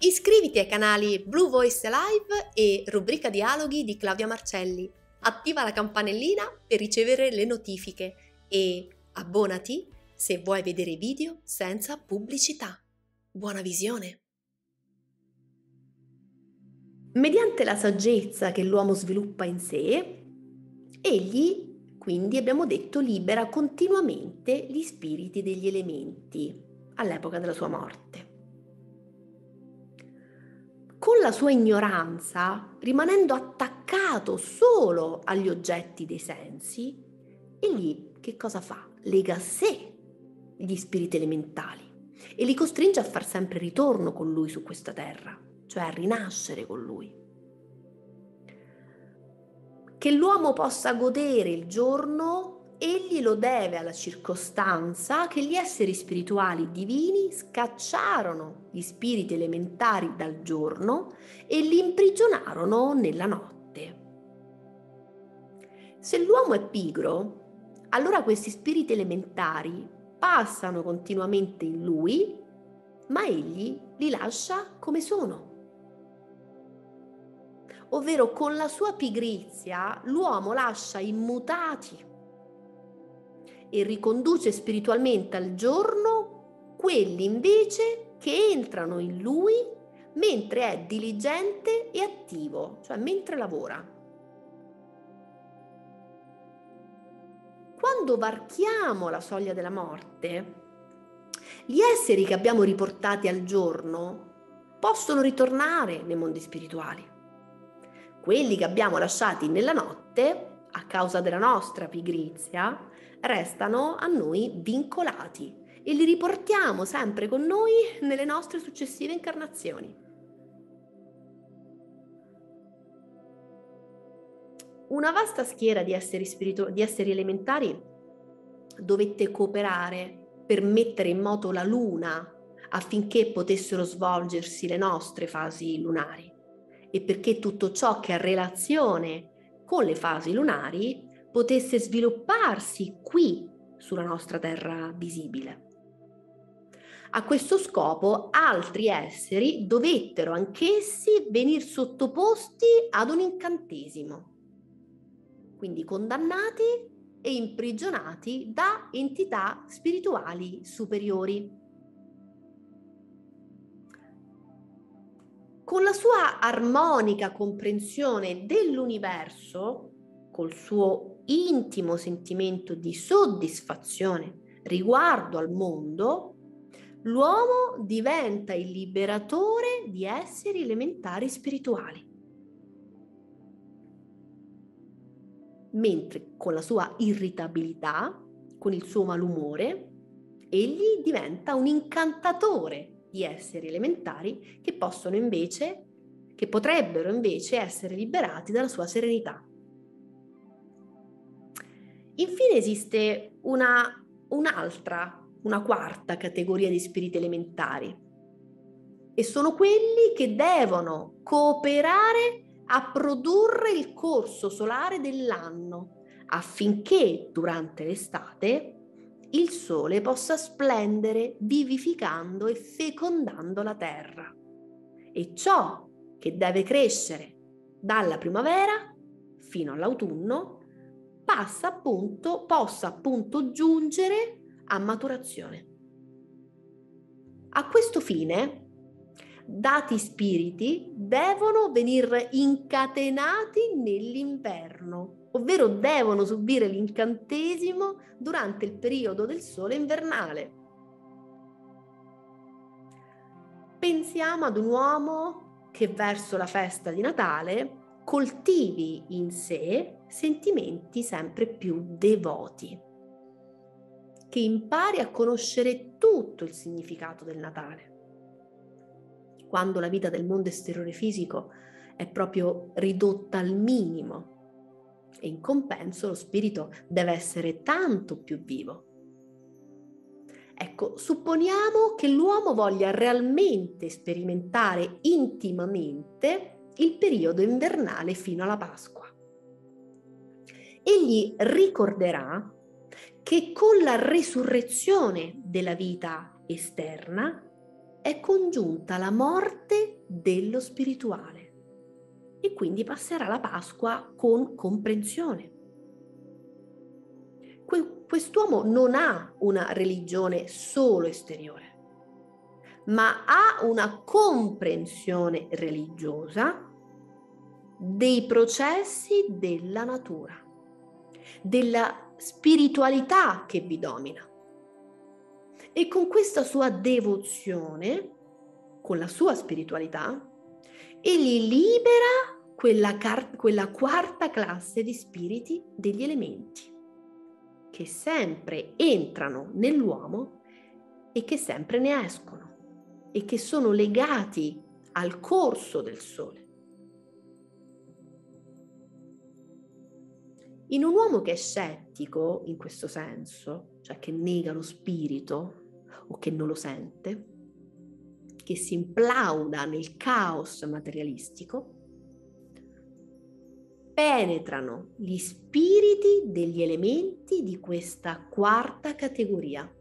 Iscriviti ai canali Blue Voice Live e rubrica dialoghi di Claudia Marcelli. Attiva la campanellina per ricevere le notifiche e abbonati se vuoi vedere video senza pubblicità. Buona visione! Mediante la saggezza che l'uomo sviluppa in sé, egli, quindi abbiamo detto, libera continuamente gli spiriti degli elementi all'epoca della sua morte. Con la sua ignoranza, rimanendo attaccato solo agli oggetti dei sensi, egli che cosa fa? Lega a sé gli spiriti elementali e li costringe a far sempre ritorno con lui su questa terra, cioè a rinascere con lui. Che l'uomo possa godere il giorno egli lo deve alla circostanza che gli esseri spirituali divini scacciarono gli spiriti elementari dal giorno e li imprigionarono nella notte. Se l'uomo è pigro, allora questi spiriti elementari passano continuamente in lui, ma egli li lascia come sono. Ovvero con la sua pigrizia l'uomo lascia immutati e riconduce spiritualmente al giorno quelli invece che entrano in lui mentre è diligente e attivo, cioè mentre lavora. Quando varchiamo la soglia della morte, gli esseri che abbiamo riportati al giorno possono ritornare nei mondi spirituali. Quelli che abbiamo lasciati nella notte, a causa della nostra pigrizia, restano a noi vincolati e li riportiamo sempre con noi nelle nostre successive incarnazioni. Una vasta schiera di esseri, spiritu- di esseri elementari dovette cooperare per mettere in moto la luna affinché potessero svolgersi le nostre fasi lunari e perché tutto ciò che ha relazione con le fasi lunari potesse svilupparsi qui sulla nostra terra visibile. A questo scopo altri esseri dovettero anch'essi venire sottoposti ad un incantesimo, quindi condannati e imprigionati da entità spirituali superiori. Con la sua armonica comprensione dell'universo, col suo intimo sentimento di soddisfazione riguardo al mondo, l'uomo diventa il liberatore di esseri elementari spirituali. Mentre con la sua irritabilità, con il suo malumore, egli diventa un incantatore di esseri elementari che possono invece, che potrebbero invece essere liberati dalla sua serenità. Infine esiste una, un'altra, una quarta categoria di spiriti elementari e sono quelli che devono cooperare a produrre il corso solare dell'anno affinché durante l'estate il sole possa splendere vivificando e fecondando la terra. E ciò che deve crescere dalla primavera fino all'autunno passa appunto, possa appunto giungere a maturazione. A questo fine, dati spiriti devono venire incatenati nell'inverno, ovvero devono subire l'incantesimo durante il periodo del sole invernale. Pensiamo ad un uomo che verso la festa di Natale coltivi in sé sentimenti sempre più devoti, che impari a conoscere tutto il significato del Natale. Quando la vita del mondo esteriore fisico è proprio ridotta al minimo e in compenso lo spirito deve essere tanto più vivo. Ecco, supponiamo che l'uomo voglia realmente sperimentare intimamente il periodo invernale fino alla Pasqua egli ricorderà che con la resurrezione della vita esterna, è congiunta la morte dello spirituale e quindi passerà la Pasqua con comprensione. Quest'uomo non ha una religione solo esteriore, ma ha una comprensione religiosa dei processi della natura, della spiritualità che vi domina. E con questa sua devozione, con la sua spiritualità, egli libera quella, car- quella quarta classe di spiriti degli elementi che sempre entrano nell'uomo e che sempre ne escono e che sono legati al corso del sole. In un uomo che è scettico, in questo senso, cioè che nega lo spirito o che non lo sente, che si implauda nel caos materialistico, penetrano gli spiriti degli elementi di questa quarta categoria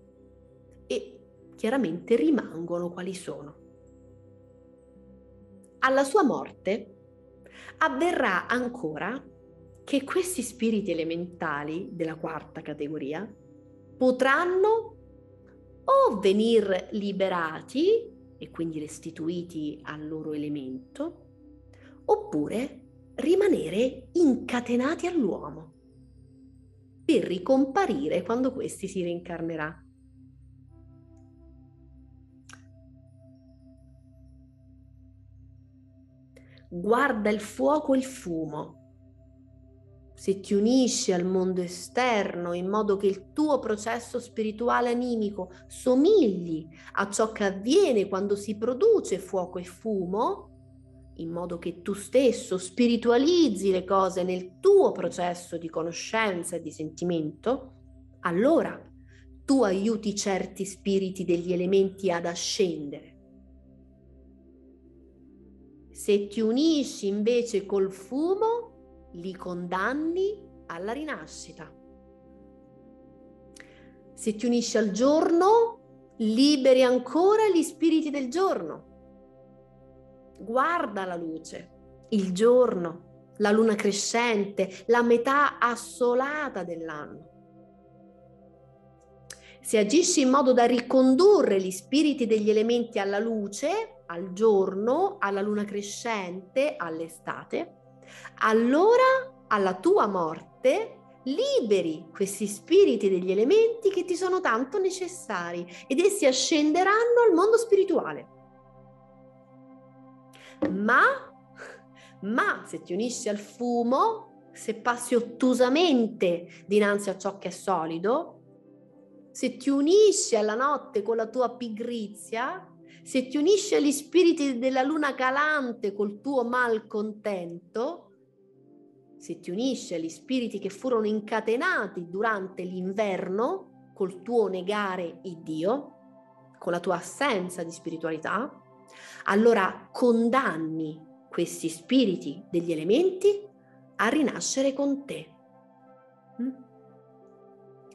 e chiaramente rimangono quali sono. Alla sua morte avverrà ancora che questi spiriti elementali della quarta categoria potranno o venir liberati e quindi restituiti al loro elemento, oppure rimanere incatenati all'uomo per ricomparire quando questi si reincarnerà. Guarda il fuoco e il fumo se ti unisci al mondo esterno in modo che il tuo processo spirituale animico somigli a ciò che avviene quando si produce fuoco e fumo, in modo che tu stesso spiritualizzi le cose nel tuo processo di conoscenza e di sentimento, allora tu aiuti certi spiriti degli elementi ad ascendere. Se ti unisci invece col fumo, li condanni alla rinascita. Se ti unisci al giorno, liberi ancora gli spiriti del giorno. Guarda la luce, il giorno, la luna crescente, la metà assolata dell'anno. Se agisci in modo da ricondurre gli spiriti degli elementi alla luce, al giorno, alla luna crescente, all'estate, allora alla tua morte liberi questi spiriti degli elementi che ti sono tanto necessari ed essi ascenderanno al mondo spirituale. Ma, ma se ti unisci al fumo, se passi ottusamente dinanzi a ciò che è solido, se ti unisci alla notte con la tua pigrizia, se ti unisci agli spiriti della luna calante col tuo malcontento, se ti unisci agli spiriti che furono incatenati durante l'inverno col tuo negare il Dio, con la tua assenza di spiritualità, allora condanni questi spiriti degli elementi a rinascere con te. Mm?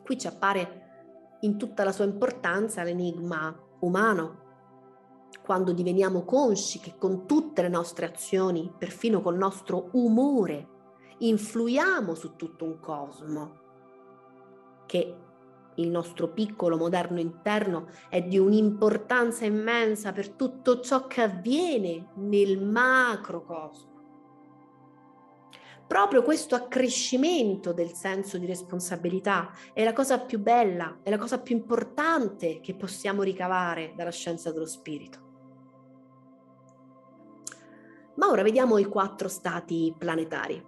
Qui ci appare in tutta la sua importanza l'enigma umano, quando diveniamo consci che con tutte le nostre azioni, perfino col nostro umore, influiamo su tutto un cosmo, che il nostro piccolo moderno interno è di un'importanza immensa per tutto ciò che avviene nel macrocosmo. Proprio questo accrescimento del senso di responsabilità è la cosa più bella, è la cosa più importante che possiamo ricavare dalla scienza dello spirito. Ma ora vediamo i quattro stati planetari.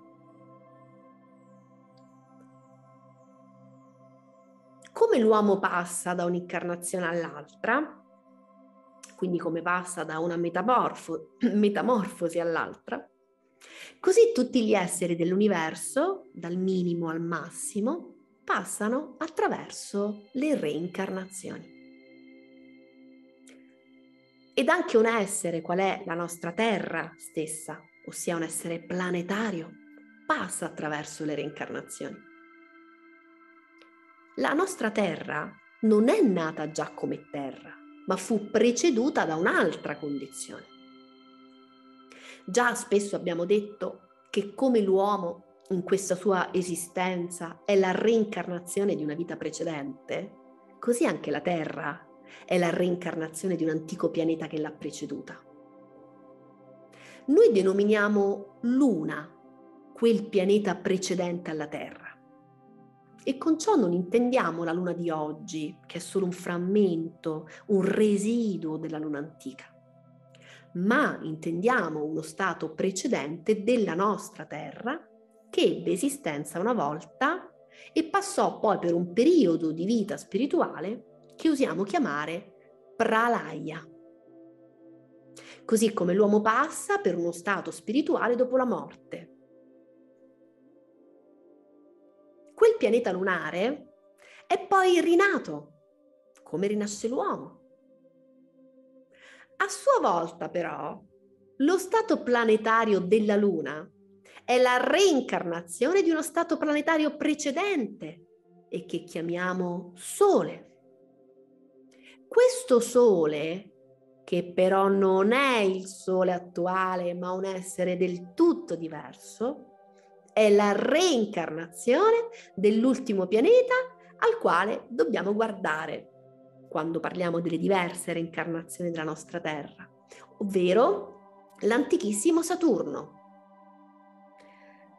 Come l'uomo passa da un'incarnazione all'altra, quindi come passa da una metamorfo- metamorfosi all'altra, così tutti gli esseri dell'universo, dal minimo al massimo, passano attraverso le reincarnazioni. Ed anche un essere qual è la nostra Terra stessa, ossia un essere planetario, passa attraverso le reincarnazioni. La nostra Terra non è nata già come Terra, ma fu preceduta da un'altra condizione. Già spesso abbiamo detto che come l'uomo in questa sua esistenza è la reincarnazione di una vita precedente, così anche la Terra è la reincarnazione di un antico pianeta che l'ha preceduta. Noi denominiamo Luna quel pianeta precedente alla Terra. E con ciò non intendiamo la Luna di oggi, che è solo un frammento, un residuo della Luna antica, ma intendiamo uno stato precedente della nostra Terra che ebbe esistenza una volta e passò poi per un periodo di vita spirituale che usiamo chiamare pralaya. Così come l'uomo passa per uno stato spirituale dopo la morte. Quel pianeta lunare è poi rinato, come rinasce l'uomo. A sua volta però, lo stato planetario della Luna è la reincarnazione di uno stato planetario precedente e che chiamiamo Sole. Questo Sole, che però non è il Sole attuale, ma un essere del tutto diverso, è la reincarnazione dell'ultimo pianeta al quale dobbiamo guardare quando parliamo delle diverse reincarnazioni della nostra Terra, ovvero l'antichissimo Saturno.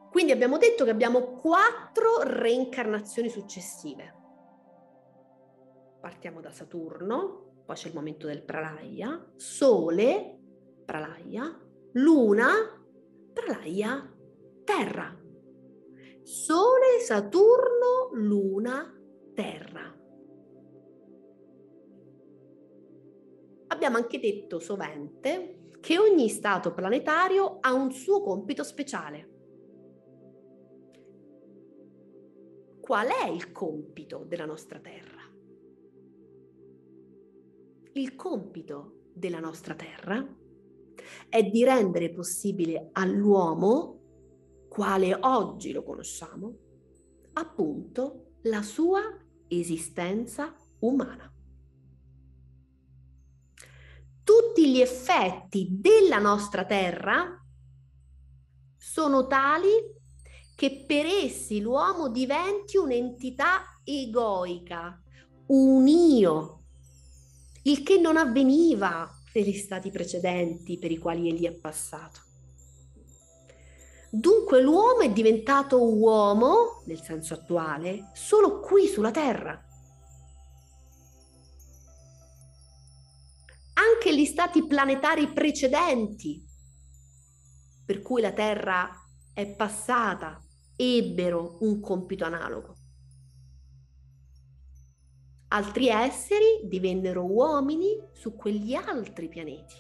Quindi abbiamo detto che abbiamo quattro reincarnazioni successive. Partiamo da Saturno, poi c'è il momento del Pralaya, Sole, Pralaya, Luna, Pralaya, Terra. Sole, Saturno, Luna, Terra. Abbiamo anche detto sovente che ogni stato planetario ha un suo compito speciale. Qual è il compito della nostra Terra? Il compito della nostra Terra è di rendere possibile all'uomo, quale oggi lo conosciamo, appunto la sua esistenza umana. tutti gli effetti della nostra terra sono tali che per essi l'uomo diventi un'entità egoica, un io, il che non avveniva negli stati precedenti per i quali egli è passato. Dunque l'uomo è diventato uomo, nel senso attuale, solo qui sulla Terra. anche gli stati planetari precedenti, per cui la Terra è passata, ebbero un compito analogo. Altri esseri divennero uomini su quegli altri pianeti.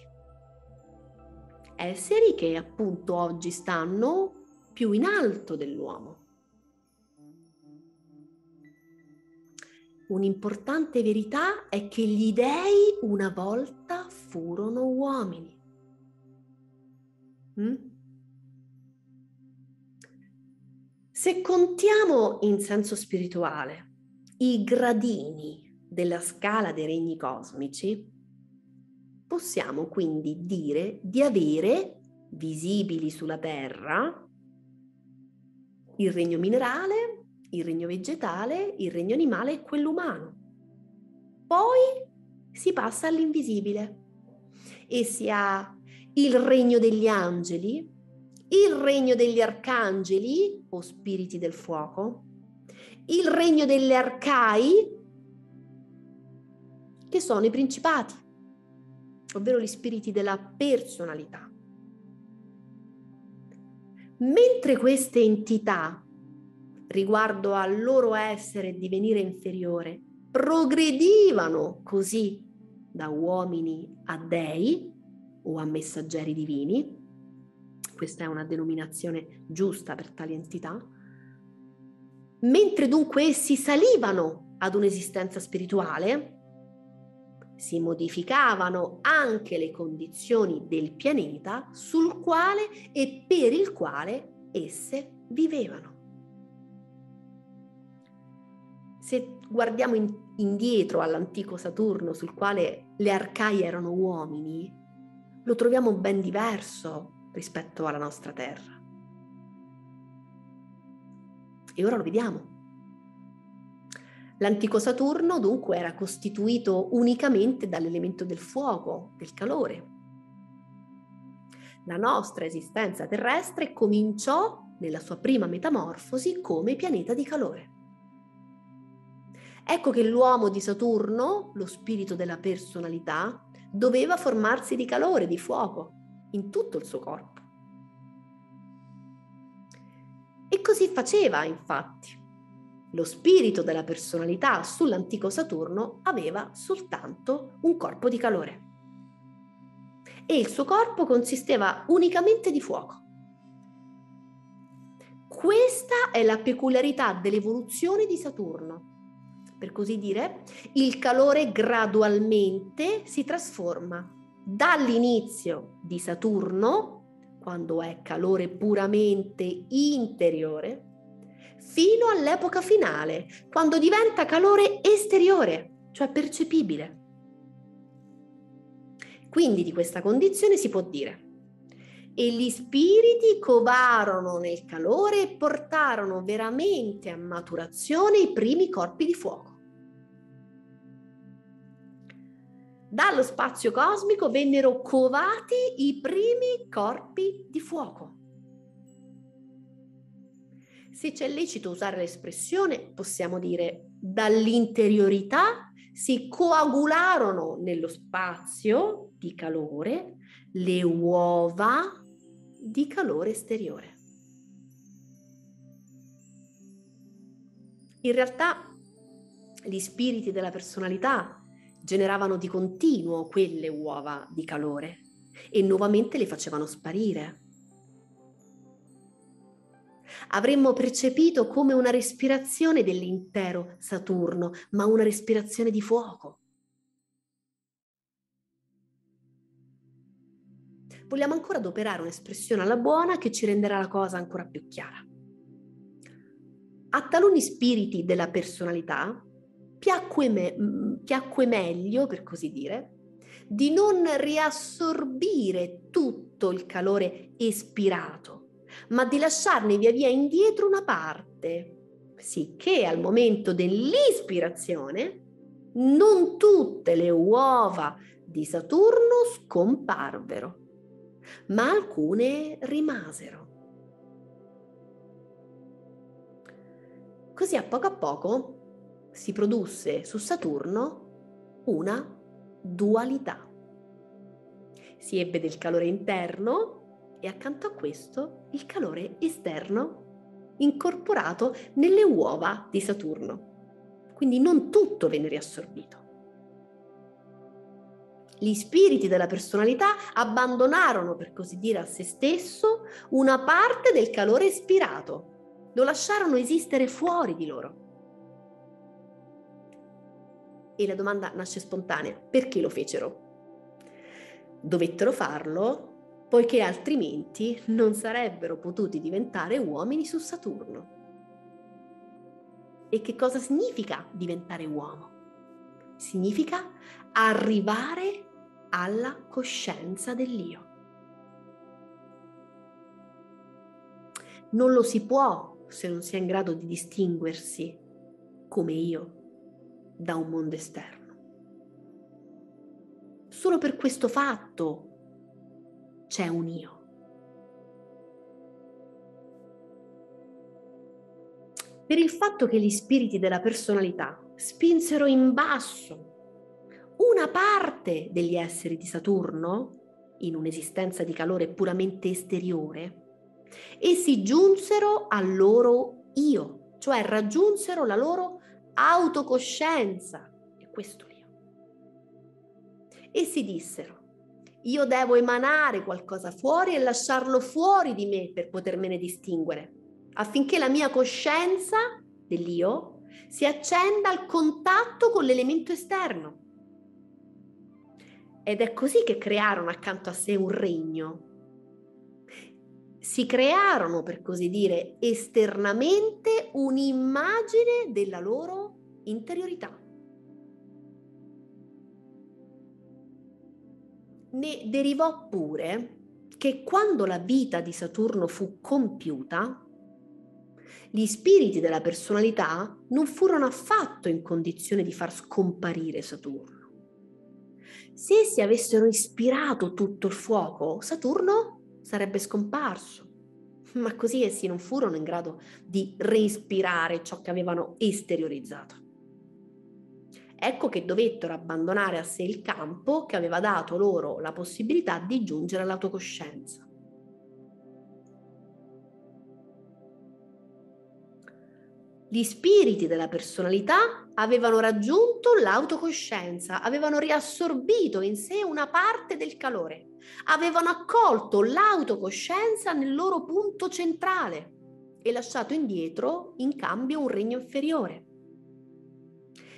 Esseri che appunto oggi stanno più in alto dell'uomo. Un'importante verità è che gli dei una volta furono uomini. Mm? Se contiamo in senso spirituale i gradini della scala dei regni cosmici, possiamo quindi dire di avere visibili sulla Terra il regno minerale, il regno vegetale, il regno animale e quello umano. Poi si passa all'invisibile e si ha il regno degli angeli, il regno degli arcangeli o spiriti del fuoco, il regno delle arcai, che sono i principati, ovvero gli spiriti della personalità. Mentre queste entità riguardo al loro essere e divenire inferiore, progredivano così da uomini a dei o a messaggeri divini, questa è una denominazione giusta per tali entità, mentre dunque essi salivano ad un'esistenza spirituale, si modificavano anche le condizioni del pianeta sul quale e per il quale esse vivevano se guardiamo in indietro all'antico Saturno sul quale le arcaie erano uomini, lo troviamo ben diverso rispetto alla nostra Terra. E ora lo vediamo. L'antico Saturno dunque era costituito unicamente dall'elemento del fuoco, del calore. La nostra esistenza terrestre cominciò nella sua prima metamorfosi come pianeta di calore. Ecco che l'uomo di Saturno, lo spirito della personalità, doveva formarsi di calore, di fuoco, in tutto il suo corpo. E così faceva, infatti. Lo spirito della personalità sull'antico Saturno aveva soltanto un corpo di calore. E il suo corpo consisteva unicamente di fuoco. Questa è la peculiarità dell'evoluzione di Saturno per così dire, il calore gradualmente si trasforma dall'inizio di Saturno, quando è calore puramente interiore, fino all'epoca finale, quando diventa calore esteriore, cioè percepibile. Quindi di questa condizione si può dire e gli spiriti covarono nel calore e portarono veramente a maturazione i primi corpi di fuoco. Dallo spazio cosmico vennero covati i primi corpi di fuoco. Se c'è lecito usare l'espressione, possiamo dire dall'interiorità si coagularono nello spazio di calore le uova di calore esteriore. In realtà gli spiriti della personalità generavano di continuo quelle uova di calore e nuovamente le facevano sparire. Avremmo percepito come una respirazione dell'intero Saturno, ma una respirazione di fuoco. vogliamo ancora adoperare un'espressione alla buona che ci renderà la cosa ancora più chiara. A taluni spiriti della personalità piacque, me, mm, piacque meglio, per così dire, di non riassorbire tutto il calore espirato, ma di lasciarne via via indietro una parte, sicché al momento dell'ispirazione non tutte le uova di Saturno scomparvero ma alcune rimasero. Così a poco a poco si produsse su Saturno una dualità. Si ebbe del calore interno e accanto a questo il calore esterno incorporato nelle uova di Saturno. Quindi non tutto venne riassorbito gli spiriti della personalità abbandonarono, per così dire, a se stesso una parte del calore ispirato, lo lasciarono esistere fuori di loro. E la domanda nasce spontanea, perché lo fecero? Dovettero farlo poiché altrimenti non sarebbero potuti diventare uomini su Saturno. E che cosa significa diventare uomo? Significa arrivare alla coscienza dell'io. Non lo si può se non si è in grado di distinguersi come io da un mondo esterno. Solo per questo fatto c'è un io. Per il fatto che gli spiriti della personalità spinsero in basso una parte degli esseri di Saturno, in un'esistenza di calore puramente esteriore, e si giunsero al loro io, cioè raggiunsero la loro autocoscienza. E questo l'io. E si dissero, io devo emanare qualcosa fuori e lasciarlo fuori di me per potermene distinguere, affinché la mia coscienza dell'io si accenda al contatto con l'elemento esterno. Ed è così che crearono accanto a sé un regno si crearono, per così dire, esternamente un'immagine della loro interiorità. Ne derivò pure che quando la vita di Saturno fu compiuta, gli spiriti della personalità non furono affatto in condizione di far scomparire Saturno. Se si avessero ispirato tutto il fuoco, Saturno sarebbe scomparso. Ma così essi non furono in grado di respirare ciò che avevano esteriorizzato. Ecco che dovettero abbandonare a sé il campo che aveva dato loro la possibilità di giungere all'autocoscienza. Gli spiriti della personalità avevano raggiunto l'autocoscienza, avevano riassorbito in sé una parte del calore, avevano accolto l'autocoscienza nel loro punto centrale e lasciato indietro in cambio un regno inferiore.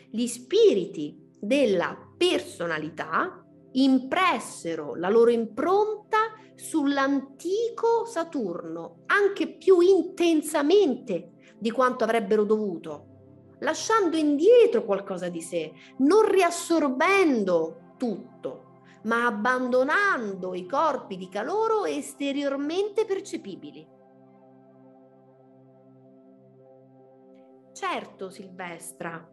Gli spiriti della personalità impressero la loro impronta sull'antico Saturno anche più intensamente di quanto avrebbero dovuto, lasciando indietro qualcosa di sé, non riassorbendo tutto, ma abbandonando i corpi di caloro esteriormente percepibili. Certo, Silvestra,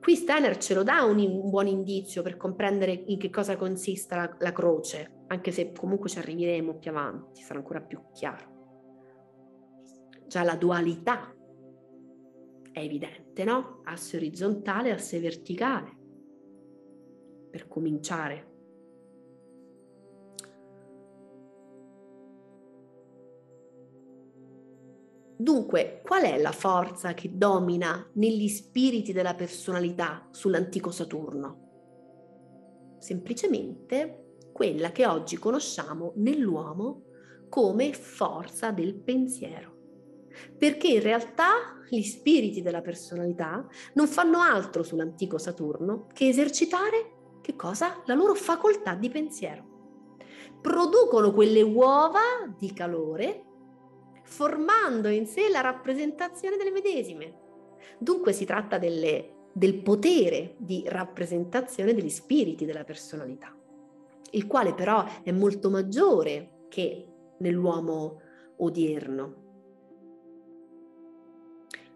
Qui Steiner ce lo dà un, un, buon indizio per comprendere in che cosa consista la, la croce, anche se comunque ci arriveremo più avanti, sarà ancora più chiaro. Già la dualità è evidente, no? Asse orizzontale, asse verticale. Per cominciare. Dunque, qual è la forza che domina negli spiriti della personalità sull'antico Saturno? Semplicemente quella che oggi conosciamo nell'uomo come forza del pensiero. Perché in realtà gli spiriti della personalità non fanno altro sull'antico Saturno che esercitare che cosa? La loro facoltà di pensiero. Producono quelle uova di calore formando in sé la rappresentazione delle medesime. Dunque si tratta delle, del potere di rappresentazione degli spiriti della personalità, il quale però è molto maggiore che nell'uomo odierno.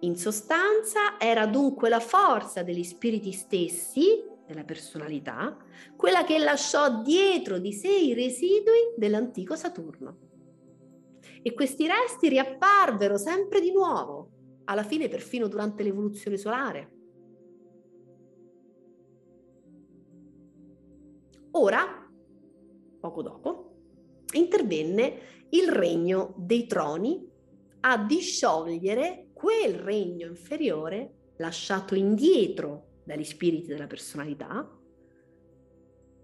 In sostanza era dunque la forza degli spiriti stessi, della personalità, quella che lasciò dietro di sé i residui dell'antico Saturno e questi resti riapparvero sempre di nuovo, alla fine perfino durante l'evoluzione solare. Ora, poco dopo, intervenne il regno dei troni a disciogliere quel regno inferiore lasciato indietro dagli spiriti della personalità,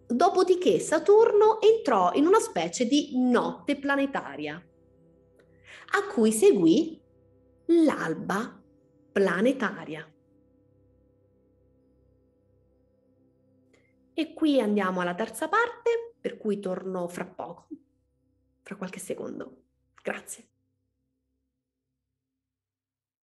dopodiché Saturno entrò in una specie di notte planetaria a cui seguì l'alba planetaria. E qui andiamo alla terza parte, per cui torno fra poco, fra qualche secondo. Grazie.